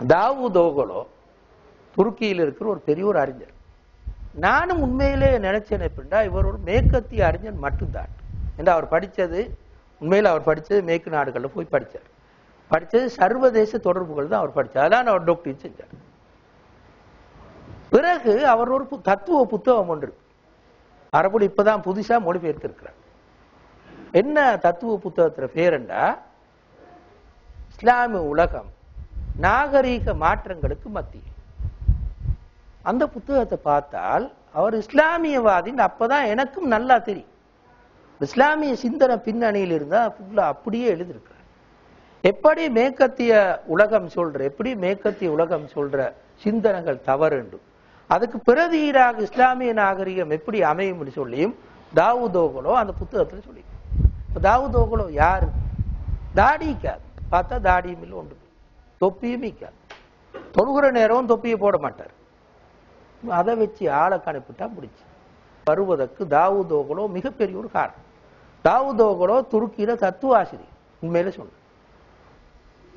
தாவூதோகலோ துருக்கியில் இருக்கிற ஒரு பெரிய ஒரு அறிஞர். நானும் உண்மையிலே நினைச்சேன் எப்படின்னா இவர் ஒரு மேற்கத்திய அறிஞர் மட்டும்தான். என்று அவர் படிச்சது உண்மையில் அவர் படிச்சது மேற்கு நாடுகளில் போய் படிச்சார். படிச்சது சர்வதேச தொடர்புகள் தான் அவர் படிச்சார். அதான் அவர் டாக்டர் செஞ்சார். பிறகு அவர் ஒரு பு- தத்துவ புத்தகம் ஒன்று இருக்கு. அரபுல இப்பதான் புதுசா மொழிபெயர்த்திருக்கிறார். என்ன தத்துவ புத்தகத்துல பேருண்டா இஸ்லாமிய உலகம் நாகரீக மாற்றங்களுக்கு மத்தியில். அந்த புத்தகத்தை பார்த்தால் அவர் இஸ்லாமியவாதின்னு அப்பதான் எனக்கும் நல்லா தெரியும். இஸ்லாமிய சிந்தனை பின்னணியில் இருந்தா ஃபுல்லா அப்படியே எழுதியிருக்கிறார். எப்படி மேற்கத்திய உலகம் சொல்ற எப்படி மேற்கத்திய உலகம் சொல்ற சிந்தனைகள் தவறுண்டு அதுக்கு பிரதியீடாக இஸ்லாமிய நாகரிகம் எப்படி அமையும் சொல்லியும் தாவூதோகலோ அந்த புத்தகத்துல சொல்லி தாவூதோகலோ யாரு? தாடிக்காது பார்த்தா தாடியும் இல்லை ஒன்று தொப்பியும் மிக்காது தொழுகிற நேரம் தொப்பியை போட மாட்டார். அதை வச்சு ஆளை கணிப்பிட்டா முடிச்சு. வருவதற்கு தாவூதோகலோ மிகப்பெரிய ஒரு காரணம். தாவூதோகலோ துருக்கியில தத்துவ ஆசிரியர். உண்மையில சொன்ன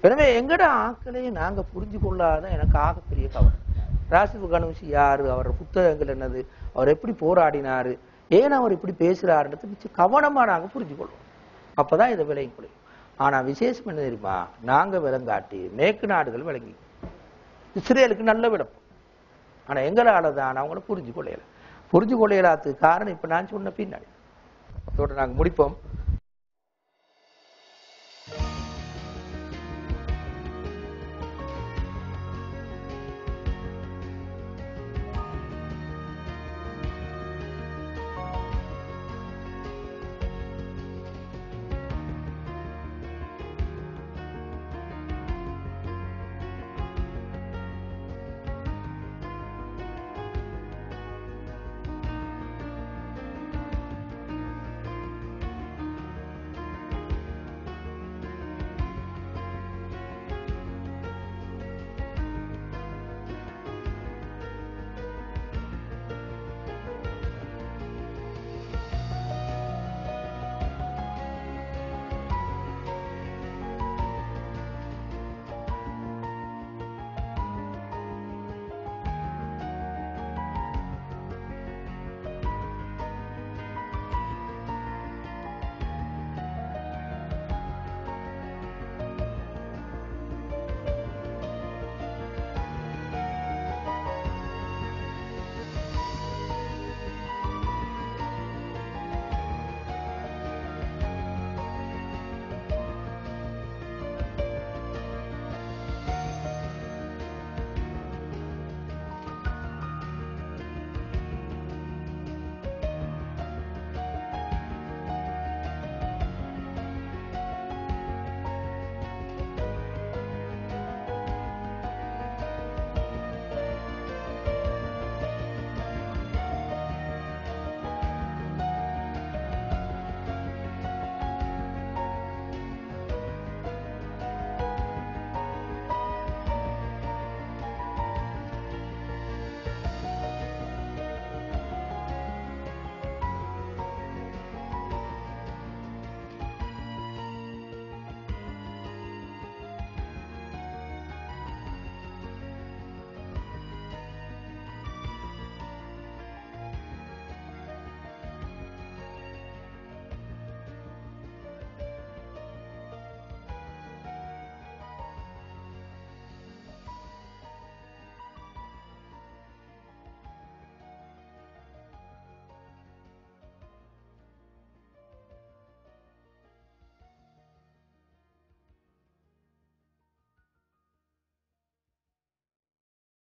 எனவே எங்கட ஆக்களையும் நாங்க புரிஞ்சு கொள்ளாத எனக்கு ஆகப்பெரிய கவலை. ராசிபு கணவசி யாரு? அவர் புத்தகங்கள் என்னது? அவர் எப்படி போராடினாரு? ஏன் அவர் இப்படி பேசுறாருன்றது மிச்சம் கவனமா நாங்க புரிஞ்சு கொள்வோம் அப்பதான் இதை விலையும் குறையும் ஆனா விசேஷம் என்ன தெரியுமா? நாங்க விளங்காட்டி மேற்கு நாடுகள் விளங்கி இஸ்ரேலுக்கு நல்ல விடம். ஆனா எங்களால தான் அவங்கள புரிஞ்சு கொள்ளையில புரிஞ்சு கொள்ளையலாத்துக்கு காரணம் இப்ப நான் சொன்ன பின்னாடி. அதோட நாங்க முடிப்போம்.